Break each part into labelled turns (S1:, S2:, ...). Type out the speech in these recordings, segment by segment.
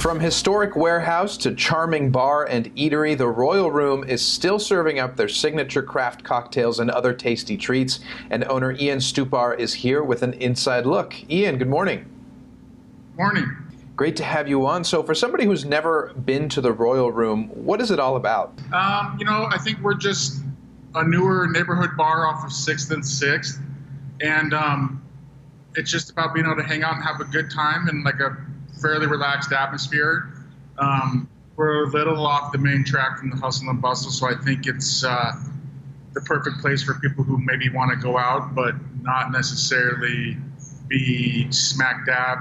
S1: From historic warehouse to charming bar and eatery, the Royal Room is still serving up their signature craft cocktails and other tasty treats. And owner Ian Stupar is here with an inside look. Ian, good morning.
S2: Morning.
S1: Great to have you on. So, for somebody who's never been to the Royal Room, what is it all about?
S2: Um, you know, I think we're just a newer neighborhood bar off of 6th and 6th. And um, it's just about being able to hang out and have a good time and like a fairly relaxed atmosphere. Um, we're a little off the main track from the hustle and bustle, so I think it's uh, the perfect place for people who maybe want to go out but not necessarily be smack dab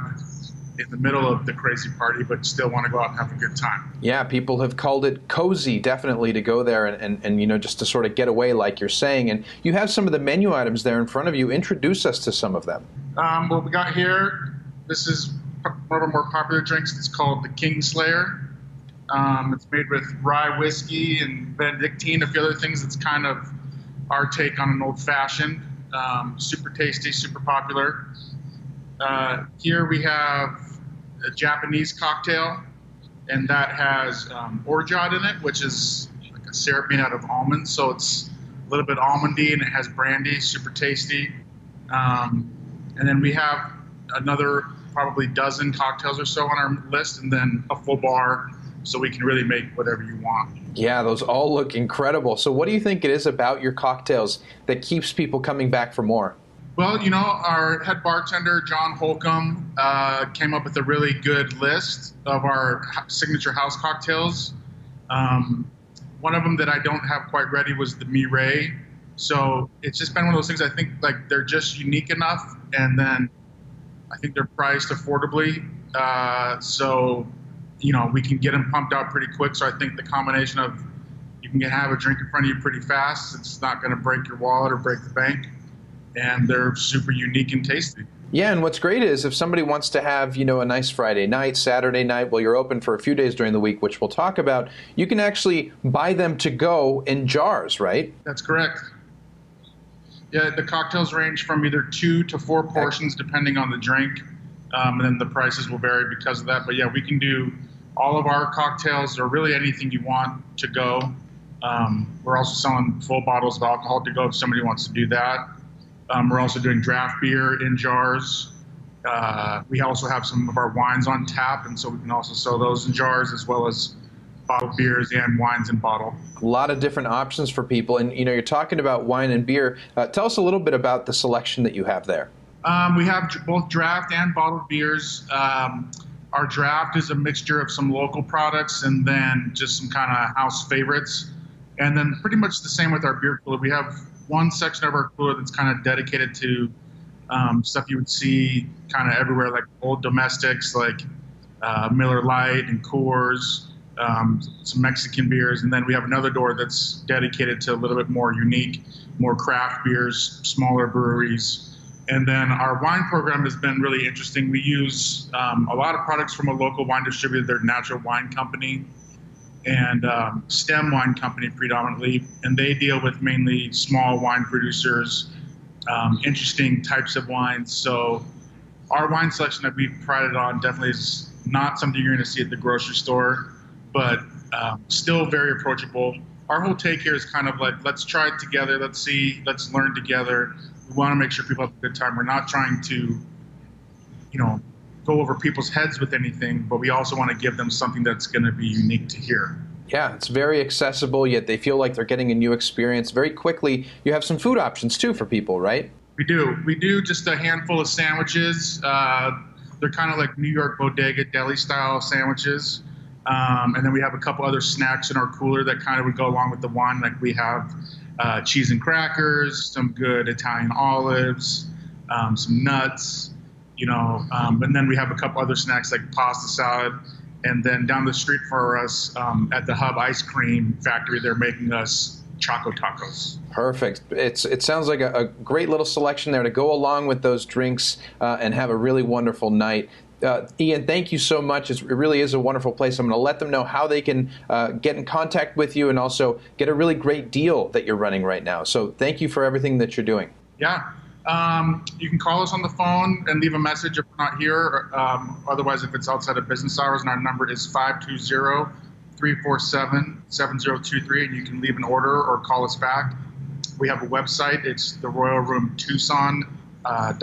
S2: in the middle of the crazy party, but still want to go out and have a good time.
S1: Yeah, people have called it cozy, definitely, to go there and, and, and, you know, just to sort of get away, like you're saying. And you have some of the menu items there in front of you. Introduce us to some of them.
S2: Um, what we got here, this is one of our more popular drinks. It's called the Kingslayer. Um, it's made with rye whiskey and Benedictine, a few other things. It's kind of our take on an old fashioned. Um, super tasty, super popular. Uh, here we have a Japanese cocktail, and that has um, orgeat in it, which is like a syrup made out of almonds. So it's a little bit almondy and it has brandy, super tasty. Um, and then we have another probably dozen cocktails or so on our list, and then a full bar, so we can really make whatever you want.
S1: Yeah, those all look incredible. So, what do you think it is about your cocktails that keeps people coming back for more?
S2: Well, you know, our head bartender, John Holcomb, uh, came up with a really good list of our signature house cocktails. Um, one of them that I don't have quite ready was the Mireille. So it's just been one of those things I think like they're just unique enough, and then I think they're priced affordably. Uh, so, you know, we can get them pumped out pretty quick. So I think the combination of you can have a drink in front of you pretty fast. It's not going to break your wallet or break the bank, and they're super unique and tasty.
S1: Yeah, and what's great is if somebody wants to have, you know, a nice Friday night, Saturday night, well, you're open for a few days during the week, which we'll talk about, you can actually buy them to go in jars, right?
S2: That's correct. Yeah, the cocktails range from either two to four portions, depending on the drink, um, and then the prices will vary because of that. But yeah, we can do all of our cocktails or really anything you want to go. Um, we're also selling full bottles of alcohol to go if somebody wants to do that. Um, we're also doing draft beer in jars. Uh, we also have some of our wines on tap, and so we can also sell those in jars as well as bottled beers and wines in bottle.
S1: A lot of different options for people, and you know, you're talking about wine and beer. Uh, tell us a little bit about the selection that you have there.
S2: Um, we have both draft and bottled beers. Um, our draft is a mixture of some local products and then just some kind of house favorites. And then pretty much the same with our beer cooler. We have one section of our cooler that's kind of dedicated to um, stuff you would see kind of everywhere, like old domestics like uh, Miller Lite and Coors um, some Mexican beers, and then we have another door that's dedicated to a little bit more unique, more craft beers, smaller breweries. And then our wine program has been really interesting. We use um, a lot of products from a local wine distributor, their Natural Wine Company, and um, STEM Wine Company predominantly, and they deal with mainly small wine producers, um, interesting types of wines. So our wine selection that we've prided on definitely is not something you're going to see at the grocery store but um, still very approachable. Our whole take here is kind of like, let's try it together. Let's see, let's learn together. We want to make sure people have a good time. We're not trying to, you know, go over people's heads with anything, but we also want to give them something that's going to be unique to here.
S1: Yeah, it's very accessible, yet they feel like they're getting a new experience very quickly. You have some food options too for people, right?
S2: We do. We do just a handful of sandwiches. Uh, they're kind of like New York bodega deli style sandwiches. Um, and then we have a couple other snacks in our cooler that kind of would go along with the wine. Like we have uh, cheese and crackers, some good Italian olives, um, some nuts, you know. Um, and then we have a couple other snacks like pasta salad. And then down the street for us um, at the Hub Ice Cream Factory, they're making us Choco Tacos.
S1: Perfect. It's it sounds like a, a, great little selection there to go along with those drinks uh, and have a really wonderful night. Uh, Ian, thank you so much. It's, it really is a wonderful place. I'm going to let them know how they can uh, get in contact with you and also get a really great deal that you're running right now. So thank you for everything that you're doing.
S2: Yeah. Um, you can call us on the phone and leave a message if we're not here. Um, otherwise, if it's outside of business hours, and our number is 520 347 7023, and you can leave an order or call us back. We have a website, it's the Royal Room Tucson.com. Uh,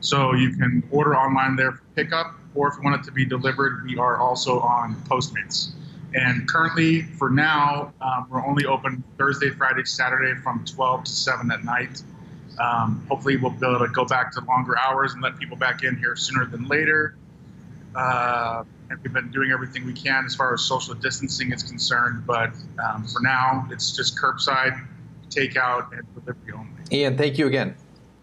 S2: so you can order online there for pickup, or if you want it to be delivered, we are also on Postmates. And currently, for now, um, we're only open Thursday, Friday, Saturday from 12 to 7 at night. Um, hopefully, we'll be able to go back to longer hours and let people back in here sooner than later. Uh, and we've been doing everything we can as far as social distancing is concerned. But um, for now, it's just curbside, takeout, and delivery only.
S1: Ian, thank you again.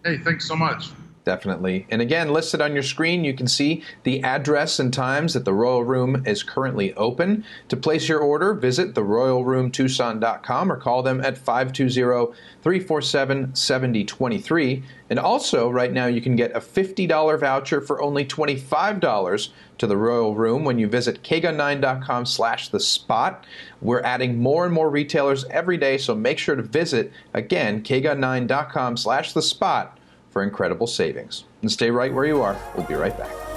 S2: Hey, thanks so much.
S1: Definitely. And again, listed on your screen, you can see the address and times that the Royal Room is currently open. To place your order, visit theroyalroomtucson.com or call them at 520 347 7023. And also, right now, you can get a $50 voucher for only $25 to the Royal Room when you visit kgun9.com slash the spot. We're adding more and more retailers every day, so make sure to visit, again, kgun9.com slash the spot for incredible savings. And stay right where you are. We'll be right back.